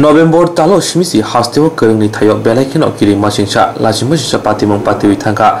November talo shmisi hastewo kerengni thayo belaikeno kiri masingsa lajimosisa patimong patiwi thangka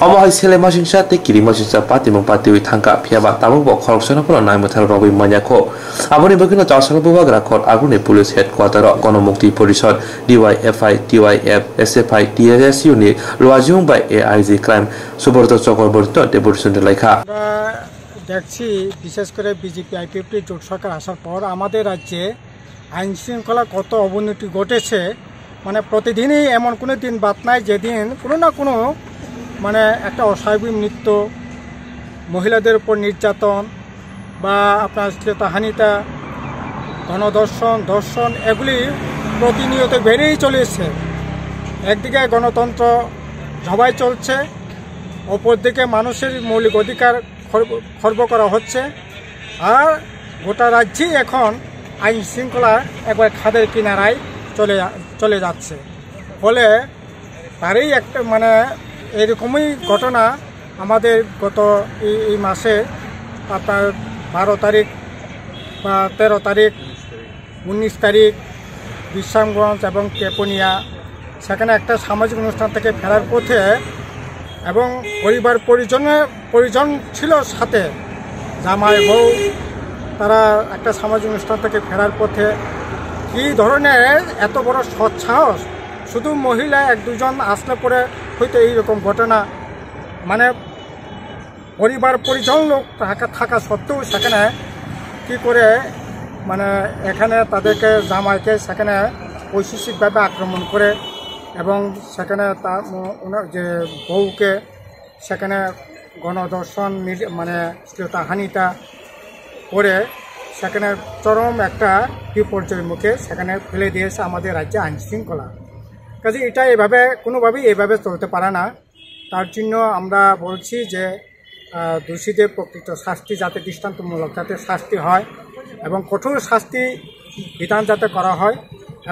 বুসাই Kasu জাগাই বিহিক ন পুলা কিত নেমখাই রমফ্রেকা আসক সিমিয়া বুসাইনব জুটকে বুতক খাইকা অমহাই সেলে মাসিংসা তে কিরি মাসিংসা পাতিমু পাতিউই থাঙ্কা ফিয়াবা তামুক ব খরকসনা ফল নাই মথার রবি মানিয়াখো আবনি বকিনো চাসল বুবাগ রাখর আগুনে police Ganamukti Parishad DYFI TYF SFI TSU নি রোয়াজিউং বাই এআইজি ক্রাইম সুব্রত চক্রবর্তী আমরা দেখছি বিশেষ করে বিজেপি আইপিএফটি জোট সরকার আসার পর আমাদের রাজ্যে আইন শৃঙ্খলা কত অবনতি ঘটেছে মানে প্রতিদিনই এমন কোনো দিন বাদ নাই, যেদিন কোনো না কোনো মানে একটা অস্বাভাবিক নৃত্য, মহিলাদের উপর নির্যাতন বা আপনার শ্লেতাহানিতা গণদর্শন দর্শন এগুলি প্রতিনিয়ত বেড়েই চলেছে একদিকে গণতন্ত্র সবাই চলছে, অপরদিকে মানুষের মৌলিক অধিকার খর্ব করা হচ্ছে, আর গোটা রাজ্যেই এখন আইন শৃঙ্খলা একবার খাদের কিনারায় চলে চলে যাচ্ছে। ফলে তারই একটা মানে এরকমই ঘটনা আমাদের গত এই মাসে আপনার বারো তারিখ বা তেরো তারিখ, উনিশ তারিখ, বিশ্রামগঞ্জ এবং কেপনিয়া, সেখানে একটা সামাজিক অনুষ্ঠান থেকে ফেরার পথে এবং পরিবার পরিজনে, পরিজন ছিল সাথে। জামাই বউ, তারা একটা সামাজিক অনুষ্ঠান থেকে ফেরার পথে। কী ধরনের এত বড় সৎসাহস? শুধু মহিলা এক দুজন আসলে পরে হয়তো এইরকম ঘটনা মানে পরিবার পরিজন লোক থাকা থাকা সত্ত্বেও সেখানে কি করে মানে এখানে তাদেরকে জামাইকে সেখানে ঐশিষ্যিকভাবে আক্রমণ করে এবং সেখানে তার ওনার যে বউকে সেখানে গণদর্শন মানে হানিটা করে সেখানে চরম একটা বিপর্যয়ের মুখে সেখানে ফেলে দিয়েছে আমাদের রাজ্যে আইন শৃঙ্খলা কাজে এটা এভাবে, কোনোভাবেই এভাবে চলতে পারে না। তার জন্য আমরা বলছি যে দোষীদের প্রকৃত শাস্তি যাতে দৃষ্টান্তমূলক, যাতে শাস্তি হয় এবং কঠোর শাস্তি বিধান যাতে করা হয়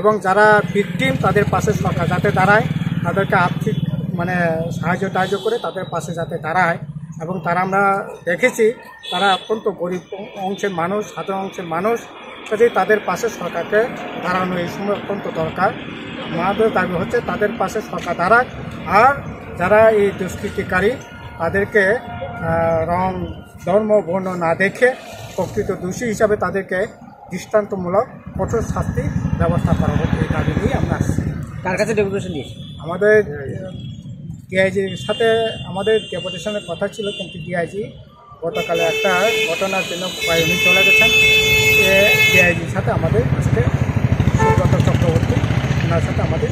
এবং যারা ভিকটিম তাদের পাশে সরকার যাতে দাঁড়ায়, তাদেরকে আর্থিক মানে সাহায্য টাহায্য করে তাদের পাশে যাতে দাঁড়ায় এবং তারা আমরা দেখেছি, তারা অত্যন্ত গরিব অংশের মানুষ, সাধারণ অংশের মানুষ কাজেই তাদের পাশে সরকারকে দাঁড়ানো এই সময় অত্যন্ত দরকার আমাদের দাবি হচ্ছে তাদের পাশে সরকার দাঁড়াক। আর যারা এই দুষ্কৃতিকারী তাদেরকে রং ধর্ম বর্ণ না দেখে প্রকৃত দোষী হিসাবে তাদেরকে দৃষ্টান্তমূলক কঠোর শাস্তি ব্যবস্থা করা হোক এই দাবি নিয়ে আমরা আসছি। কার কাছে ডেপুটেশন দিয়েছে? আমাদের ডিআইজির সাথে আমাদের ডেপুটেশনের কথা ছিল কিন্তু ডিআইজি গতকালে একটা ঘটনার জন্য উনি চলে গেছেন। সাথে আমাদের আজকে সুব্রত চক্রবর্তী ওনার সাথে আমাদের